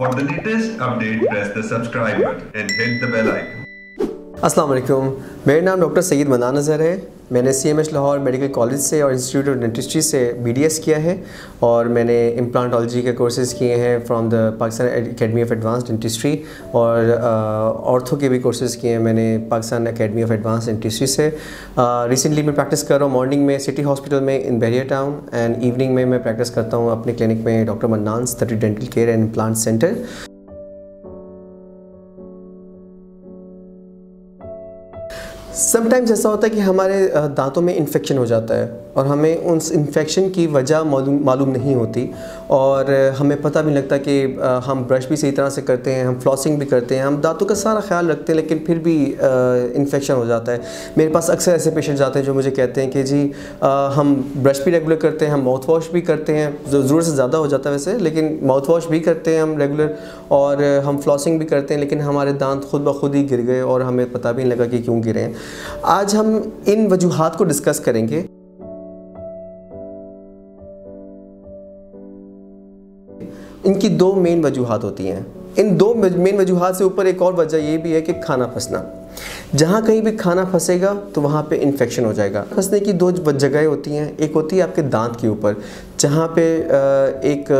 For the latest update, press the subscribe button and hit the bell icon. السلام علیکم۔ میرا نام doctor سید منا نظر ہے۔ میں نے C M H Lahore medical college سے اور انسٹیٹیوٹ آف ڈینٹسٹری سے بی ڈی ایس کیا ہے اور میں نے امپلانٹالوجی کے کورسز کیے ہیں from the Pakistan academy of advance dentistry اور آرتھو کے بھی کورسز کیے ہیں۔ میں نے Pakistan academy of advance dentistry سے ریسنٹلی میں پریکٹس کر رہا ہوں۔ مارننگ میں سٹی ہاسپٹل میں in Bahria town and evening میں میں پریکٹس کرتا ہوں۔ اپنے کلینک میں doctor منانس thirty dental care and implant centre. Some times ایسا ہوتا ہے کہ ہمارے دانتوں میں انفیکشن ہو جاتا ہے۔ اور ہمیں اس انفیکشن کی وجہ معلوم معلوم نہیں ہوتی اور ہمیں پتہ بھی لگتا کہ ہم برش بھی صحیح طرح سے کرتے ہیں، ہم فلاسنگ بھی کرتے ہیں، ہم دانتوں کا سارا خیال رکھتے ہیں، لیکن پھر بھی انفیکشن ہو جاتا ہے۔ میرے پاس اکثر ایسے پیشنٹ آتے ہیں جو مجھے کہتے ہیں کہ جی ہم برش بھی ریگولر کرتے ہیں، ہم ماؤتھ واش بھی کرتے ہیں۔ ضرورت سے زیادہ ہو جاتا ہے ویسے، لیکن ماؤتھ واش بھی کرتے ہیں ہم ریگولر اور ہم فلاسنگ بھی کرتے ہیں، لیکن ہمارے دانت خود بخود ہی گر گئے اور ہمیں پتہ بھی نہیں لگا کہ کیوں گرے ہیں۔ آج ہم ان وجوہات کو ڈسکس کریں گے۔ ان کی دو مین وجوہات ہوتی ہیں۔ ان دو مین وجوہات سے اوپر ایک اور وجہ یہ بھی ہے کہ کھانا پھنسنا۔ جہاں کہیں بھی کھانا پھنسے گا تو وہاں پہ انفیکشن ہو جائے گا۔ پھنسنے کی دو جگہیں ہوتی ہیں۔ ایک ہوتی ہے آپ کے دانت کے اوپر۔ جہاں پہ ایک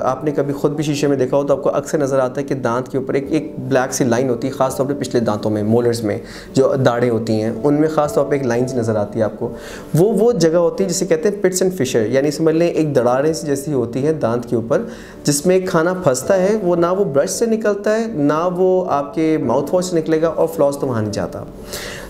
آپ نے کبھی خود بھی شیشے میں دیکھا ہو تو آپ کو اکثر نظر آتا ہے کہ دانت کے اوپر ایک ایک بلیک سی لائن ہوتی ہے، خاص طور پہ پچھلے دانتوں میں مولرز میں، جو داڑیں ہوتی ہیں، ان میں خاص طور پہ ایک لائنز نظر آتی ہے آپ کو۔ وہ وہ جگہ ہوتی ہے جسے کہتے ہیں پٹس اینڈ فشر یعنی سمجھ لیں ایک دڑاریں جیسی ہوتی ہیں دانت کے اوپر، جس میں کھانا پھنستا ہے، وہ نہ وہ برش سے نکلتا ہے، نہ وہ آپ کے ماؤتھ واش سے نکلے گا اور فلاس تو وہاں نہیں جاتا۔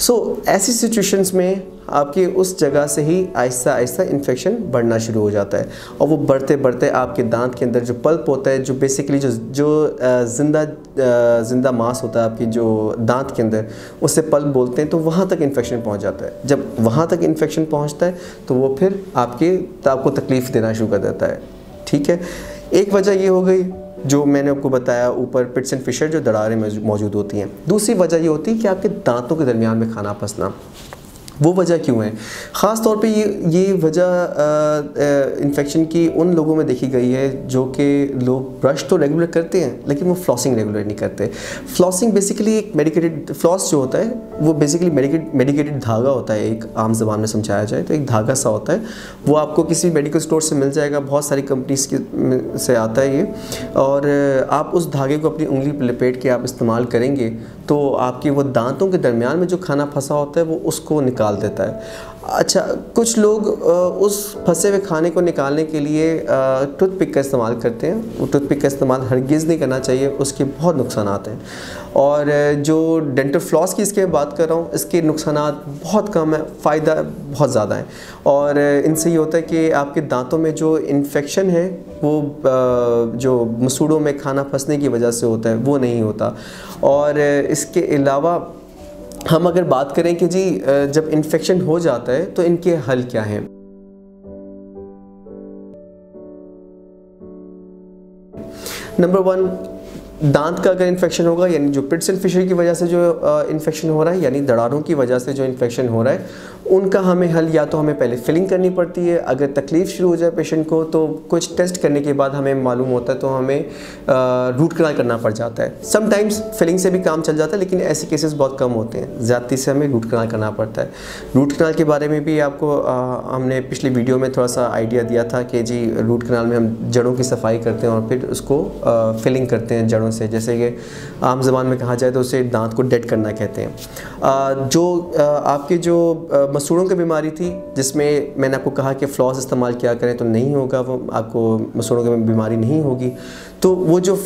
سو ایسی سچویشنس میں آپ کی اس جگہ سے ہی آہستہ آہستہ انفیکشن بڑھنا شروع ہو جاتا ہے اور وہ بڑھتے بڑھتے آپ کے دانت کے اندر جو پلپ ہوتا ہے جو بیسکلی جو جو زندہ زندہ ماس ہوتا ہے آپ کی جو دانت کے اندر اس سے پلپ بولتے ہیں تو وہاں تک انفیکشن پہنچ جاتا ہے جب وہاں تک انفیکشن پہنچتا ہے تو وہ پھر آپ کے آپ کو تکلیف دینا شروع کر دیتا ہے ٹھیک ہے ایک وجہ یہ ہو گئی جو میں نے آپ کو بتایا، اوپر پٹس اینڈ فشر جو دڑاریں موجود ہوتی ہیں۔ دوسری وجہ یہ ہوتی ہے کہ آپ کے دانتوں کے درمیان میں کھانا پھنسنا وہ وجہ کیوں ہے؟ خاص طور پہ یہ یہ وجہ انفیکشن کی ان لوگوں میں دیکھی گئی ہے جو کہ لوگ برش تو ریگولر کرتے ہیں، لیکن وہ فلاسنگ ریگولر نہیں کرتے۔ فلاسنگ بیسیکلی ایک میڈیکیٹڈ فلاس جو ہوتا ہے، وہ بیسیکلی میڈیکیٹڈ دھاگا ہوتا ہے۔ ایک عام زبان میں سمجھایا جائے تو ایک دھاگا سا ہوتا ہے۔ وہ آپ کو کسی میڈیکل اسٹور سے مل جائے گا، بہت ساری کمپنیز سے آتا ہے یہ۔ اور آپ اس دھاگے کو اپنی انگلی پہ لپیٹ کے آپ استعمال کریں گے تو آپ کے وہ دانتوں کے درمیان میں جو کھانا پھنسا ہوتا ہے، وہ اس کو نکال دیتا ہے۔ اچھا کچھ لوگ اس پھنسے ہوئے کھانے کو نکالنے کے لیے ٹوتھ پک کا استعمال کرتے ہیں۔ وہ ٹوتھ پک کا استعمال ہرگز نہیں کرنا چاہیے، اس کے بہت نقصانات ہیں۔ اور جو ڈینٹل فلاس کی اس کے بات کر رہا ہوں، اس کے نقصانات بہت کم ہیں، فائدہ بہت زیادہ ہیں۔ اور ان سے یہ ہوتا ہے کہ آپ کے دانتوں میں جو انفیکشن ہے، وہ جو مسوڑوں میں کھانا پھنسنے کی وجہ سے ہوتا ہے، وہ نہیں ہوتا۔ اور اس کے علاوہ ہم اگر بات کریں کہ جی جب انفیکشن ہو جاتا ہے تو ان کے حل کیا ہیں؟ نمبر ون، دانت کا اگر انفیکشن ہوگا یعنی جو پٹس اینڈ فشر کی وجہ سے جو انفیکشن ہو رہا ہے یعنی دڑاروں کی وجہ سے جو انفیکشن ہو رہا ہے ان کا ہمیں حل یا تو ہمیں پہلے فلنگ کرنی پڑتی ہے۔ اگر تکلیف شروع ہو جائے پیشنٹ کو تو کچھ ٹیسٹ کرنے کے بعد ہمیں معلوم ہوتا ہے تو ہمیں روٹ کنال کرنا پڑ جاتا ہے۔ سم ٹائمز فلنگ سے بھی کام چل جاتا ہے لیکن ایسے کیسز بہت کم ہوتے ہیں۔ زیادتی سے ہمیں روٹ کنال کرنا پڑتا ہے۔ روٹ کنال کے بارے میں بھی آپ کو ہم نے پچھلی ویڈیو میں تھوڑا سا آئیڈیا دیا تھا کہ جی روٹ کنال میں ہم جڑوں کی صفائی کرتے ہیں اور پھر اس کو فلنگ کرتے ہیں جڑوں سے۔ جیسے کہ عام زبان میں کہا جائے تو اسے دانت کو ڈیڈ کرنا کہتے ہیں۔ جو آپ کے جو مسوڑوں کی بیماری تھی، جس میں میں نے آپ کو کہا کہ فلاس استعمال کیا کریں تو نہیں ہوگا، وہ آپ کو مسوڑوں کی بیماری نہیں ہوگی۔ تو وہ جو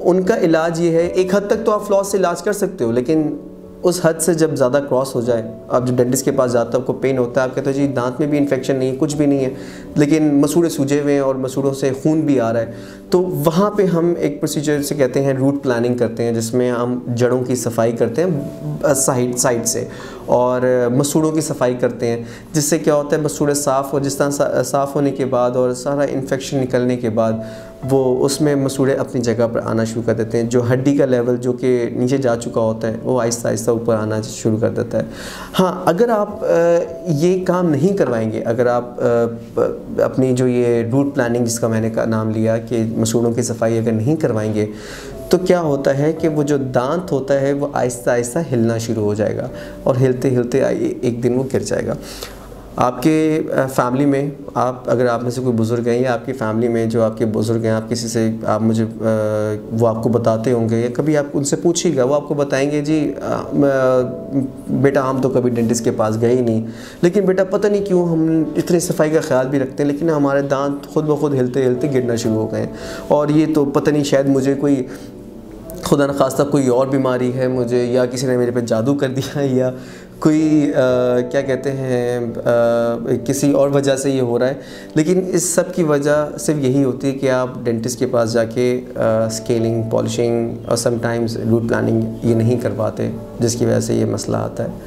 ان کا علاج یہ ہے، ایک حد تک تو آپ فلاس سے علاج کر سکتے ہو، لیکن اس حد سے جب زیادہ کراس ہو جائے، آپ جب ڈینٹسٹ کے پاس جاتا ہے آپ کو پین ہوتا ہے، آپ کہتے ہیں جی دانت میں بھی انفیکشن نہیں ہے، کچھ بھی نہیں ہے، لیکن مسوڑے سوجے ہوئے ہیں اور مسوڑوں سے خون بھی آ رہا ہے۔ تو وہاں پہ ہم ایک پروسیجر سے کہتے ہیں روٹ پلاننگ کرتے ہیں، جس میں ہم جڑوں کی صفائی کرتے ہیں سائڈ سائڈ سے، اور مسوڑوں کی صفائی کرتے ہیں۔ جس سے کیا ہوتا ہے، مسوڑے صاف ہو، جس طرح صاف ہونے کے بعد اور سارا انفیکشن نکلنے کے بعد وہ اس میں مسوڑے اپنی جگہ پر آنا شروع کر دیتے ہیں۔ جو ہڈی کا لیول جو کہ نیچے جا چکا ہوتا ہے، وہ آہستہ آہستہ اوپر آنا شروع کر دیتا ہے۔ ہاں اگر آپ یہ کام نہیں کروائیں گے، اگر آپ اپنی جو یہ روٹ پلاننگ جس کا میں نے نام لیا کہ مسوڑوں کی صفائی اگر نہیں کروائیں گے، تو کیا ہوتا ہے کہ وہ جو دانت ہوتا ہے، وہ آہستہ آہستہ ہلنا شروع ہو جائے گا اور ہلتے ہلتے ایک دن وہ گر جائے گا۔ آپ کے فیملی میں آپ، اگر آپ میں سے کوئی بزرگ ہیں یا آپ کی فیملی میں جو آپ کے بزرگ ہیں، آپ کسی سے آپ مجھے وہ آپ کو بتاتے ہوں گے یا کبھی آپ ان سے پوچھیے گا، وہ آپ کو بتائیں گے جی بیٹا ہم تو کبھی ڈینٹسٹ کے پاس گئے ہی نہیں۔ لیکن بیٹا پتہ نہیں کیوں ہم اتنی صفائی کا خیال بھی رکھتے ہیں، لیکن ہمارے دانت خود بخود ہلتے ہلتے گرنا شروع ہو گئے اور یہ تو پتہ نہیں، شاید مجھے کوئی خدا نخواستہ کوئی اور بیماری ہے مجھے، یا کسی نے میرے پہ جادو کر دیا، یا کوئی کیا کہتے ہیں کسی اور وجہ سے یہ ہو رہا ہے۔ لیکن اس سب کی وجہ صرف یہی ہوتی ہے کہ آپ ڈینٹسٹ کے پاس جا کے اسکیلنگ پالشنگ اور سم ٹائمز روٹ پلاننگ یہ نہیں کر پاتے، جس کی وجہ سے یہ مسئلہ آتا ہے۔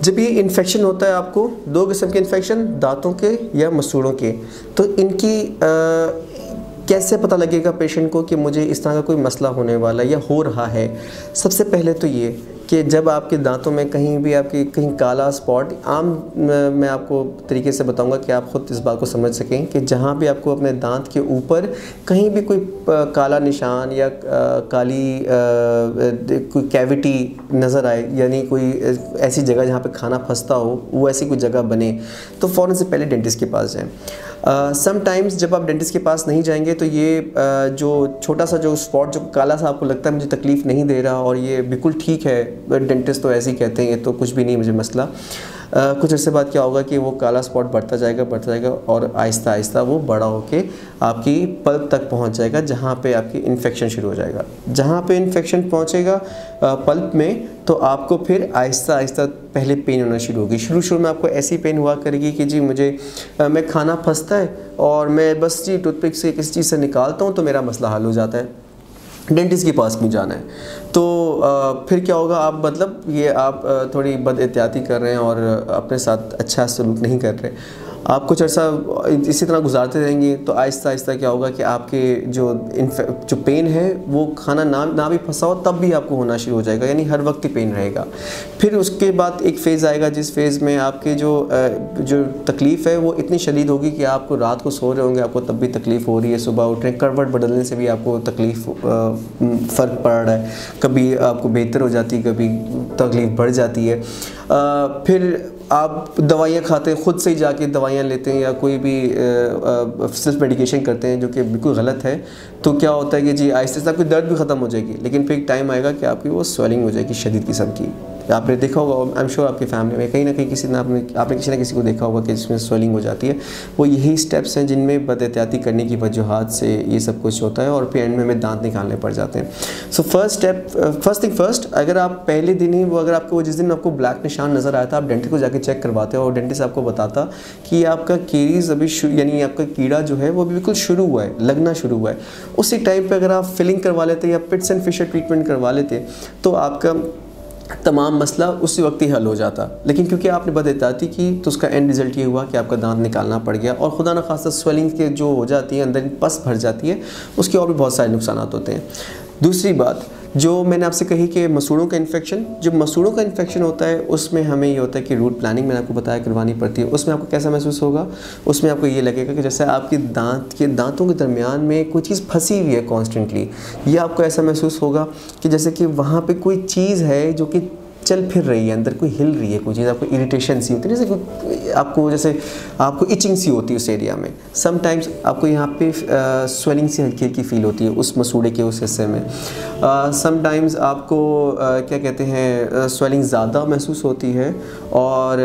جب یہ انفیکشن ہوتا ہے آپ کو، دو قسم کے انفیکشن دانتوں کے یا مسوڑوں کے، تو ان کی کیسے پتہ لگے گا پیشنٹ کو کہ مجھے اس طرح کا کوئی مسئلہ ہونے والا یا ہو رہا ہے؟ سب سے پہلے تو یہ کہ جب آپ کے دانتوں میں کہیں بھی آپ کی کہیں کالا اسپاٹ عام میں آپ کو طریقے سے بتاؤں گا کہ آپ خود اس بات کو سمجھ سکیں کہ جہاں بھی آپ کو اپنے دانت کے اوپر کہیں بھی کوئی کالا نشان یا کالی کوئی کیوٹی نظر آئے یعنی کوئی ایسی جگہ جہاں پہ کھانا پھنستا ہو، وہ ایسی کوئی جگہ بنے، تو فوراً سے پہلے ڈینٹسٹ کے پاس جائیں۔ سم ٹائمز جب آپ ڈینٹسٹ کے پاس نہیں جائیں گے تو یہ جو چھوٹا سا جو اسپاٹ جو کالا سا آپ کو لگتا ہے، مجھے تکلیف نہیں دے رہا اور یہ بالکل ٹھیک ہے۔ ڈینٹسٹ تو ایسے ہی کہتے ہیں، یہ تو کچھ بھی نہیں، مجھے مسئلہ۔ کچھ عرصے بعد کیا ہوگا کہ وہ کالا اسپاٹ بڑھتا جائے گا، بڑھتا جائے گا اور آہستہ آہستہ وہ بڑا ہو کے آپ کی پلپ تک پہنچ جائے گا، جہاں پہ آپ کی انفیکشن شروع ہو جائے گا۔ جہاں پہ انفیکشن پہنچے گا پلپ میں، تو آپ کو پھر آہستہ آہستہ پہلے پین ہونا شروع ہوگی۔ شروع شروع میں آپ کو ایسی پین ہوا کرے گی کہ جی مجھے میں کھانا پھنستا ہے اور میں بس جی ٹوتھ پک سے کسی چیز سے نکالتا ہوں تو میرا مسئلہ حل ہو جاتا ہے۔ ڈینٹسٹ کے پاس بھی جانا ہے۔ تو پھر کیا ہوگا؟ آپ مطلب یہ آپ تھوڑی بد احتیاطی کر رہے ہیں اور اپنے ساتھ اچھا سلوک نہیں کر رہے۔ آپ کچھ عرصہ اسی طرح گزارتے رہیں گے تو آہستہ آہستہ کیا ہوگا کہ آپ کے جو جو پین ہے وہ کھانا نہ نہ بھی پھنسا ہو تب بھی آپ کو ہونا شروع ہو جائے گا یعنی ہر وقت ہی پین رہے گا۔ پھر اس کے بعد ایک فیز آئے گا جس فیز میں آپ کے جو جو تکلیف ہے وہ اتنی شدید ہوگی کہ آپ کو رات کو سو رہے ہوں گے، آپ کو تب بھی تکلیف ہو رہی ہے۔ صبح اٹھ رہے ہیں، کروٹ بدلنے سے بھی آپ کو تکلیف فرق پڑ رہا ہے۔ کبھی آپ کو بہتر ہو جاتی ہے کبھی تکلیف بڑھ جاتی ہے۔ پھر آپ دوائیاں کھاتے ہیں، خود سے ہی جا کے دوائیاں لیتے ہیں یا کوئی بھی سیلف میڈیکیشن کرتے ہیں جو کہ بالکل غلط ہے، تو کیا ہوتا ہے کہ جی آہستہ آہستہ کوئی درد بھی ختم ہو جائے گی، لیکن پھر ایک ٹائم آئے گا کہ آپ کی وہ سویلنگ ہو جائے گی، شدید قسم کی۔ آپ نے دیکھا ہوگا آئی ایم شیور آپ کی فیملی میں کہیں نہ کہیں کسی نے، آپ نے آپ نے کسی نہ کسی کو دیکھا ہوگا کہ جس میں سویلنگ ہو جاتی ہے۔ وہ یہی اسٹیپس ہیں جن میں بد احتیاطی کرنے کی وجوہات سے یہ سب کچھ ہوتا ہے اور پھر اینڈ میں ہمیں دانت نکالنے پڑ جاتے ہیں۔ So first step first thing first اگر آپ پہلے دن ہی وہ، اگر آپ کو جس دن آپ کو بلیک نشان نظر آیا تھا، آپ ڈینٹسٹ کو جا کے چیک کرواتے اور ڈینٹسٹ آپ کو بتاتا کہ آپ کا کیریز ابھی یعنی آپ کا کیڑا جو ہے وہ بالکل شروع ہوا ہے، لگنا شروع ہوا ہے۔ اسی ٹائم پہ اگر آپ فلنگ کروا لیتے یا پٹس اینڈ فشر ٹریٹمنٹ کروا لیتے تو آپ کا تمام مسئلہ اسی وقت ہی حل ہو جاتا۔ لیکن کیونکہ آپ نے بد احتیاطی کی تو اس کا اینڈ رزلٹ یہ ہوا کہ آپ کا دانت نکالنا پڑ گیا اور خدا نخواستہ سویلنگ کے جو ہو جاتی ہے اندر پس بھر جاتی ہے، اس کے اور بھی بہت سارے نقصانات ہوتے ہیں۔ دوسری بات جو میں نے آپ سے کہی کہ مسوڑوں کا انفیکشن جب مسوڑوں کا انفیکشن ہوتا ہے، اس میں ہمیں یہ ہوتا ہے کہ روٹ پلاننگ میں نے آپ کو بتایا کروانی پڑتی ہے، اس میں آپ کو کیسا محسوس ہوگا؟ اس میں آپ کو یہ لگے گا کہ جیسے آپ کی دانت، کے دانتوں کے درمیان میں کوئی چیز پھنسی ہوئی ہے کانسٹنٹلی یہ آپ کو ایسا محسوس ہوگا کہ جیسے کہ وہاں پہ کوئی چیز ہے جو کہ چل پھر رہی ہے، اندر کوئی ہل رہی ہے، کوئی چیز، آپ کو اریٹیشن سی ہوتی ہے، جیسے آپ کو جیسے آپ کو ایچنگ سی ہوتی ہے اس ایریا میں۔ سم ٹائمز آپ کو یہاں پہ سویلنگ سی، ہلکی ہلکی فیل ہوتی ہے اس مسوڑے کے اس حصے میں۔ سم ٹائمز آپ کو کیا کہتے ہیں سویلنگ زیادہ محسوس ہوتی ہے اور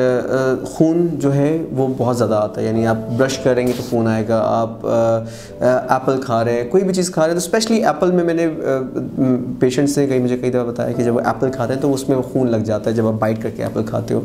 خون جو ہے وہ بہت زیادہ آتا ہے۔ یعنی آپ برش کریں گے تو خون آئے گا، آپ ایپل کھا رہے ہیں، کوئی بھی چیز کھا رہے ہیں، تو اسپیشلی ایپل میں میں نے پیشنٹس نے کہیں مجھے کئی دفعہ بتایا کہ جب وہ ایپل کھاتے ہیں تو اس میں خون لگ جاتا ہے جب آپ بائٹ کر کے ایپل کھاتے ہو۔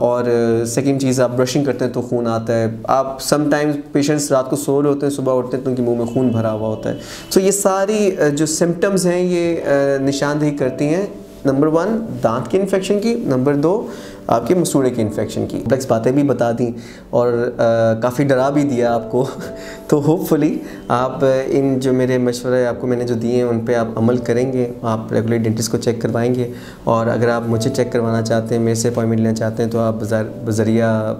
اور سیکنڈ چیز، آپ برشنگ کرتے ہیں تو خون آتا ہے۔ آپ سم ٹائمز پیشنٹس رات کو سو رہے ہوتے ہیں، صبح اٹھتے ہیں تو ان کے منہ میں خون بھرا ہوا ہوتا ہے۔ سو یہ ساری جو سمٹمز ہیں، یہ نشاندہی کرتی ہیں۔ نمبر ون دانت کی انفیکشن کی۔ نمبر دو آپ کے مسوڑے کے انفیکشن کی۔ کمپلیکس باتیں بھی بتا دیں اور کافی ڈرا بھی دیا آپ کو۔ تو ہوپ فلی آپ ان جو میرے مشورے آپ کو میں نے جو دیے ہیں ان پہ آپ عمل کریں گے، آپ ریگولر ڈینٹسٹ کو چیک کروائیں گے۔ اور اگر آپ مجھے چیک کروانا چاہتے ہیں، میرے سے اپوائنٹمنٹ لینا چاہتے ہیں، تو آپ بذریعہ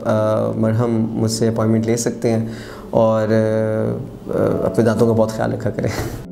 مرہم مجھ سے اپوائنٹمنٹ لے سکتے ہیں۔ اور اپنے دانتوں کا بہت خیال رکھا کریں۔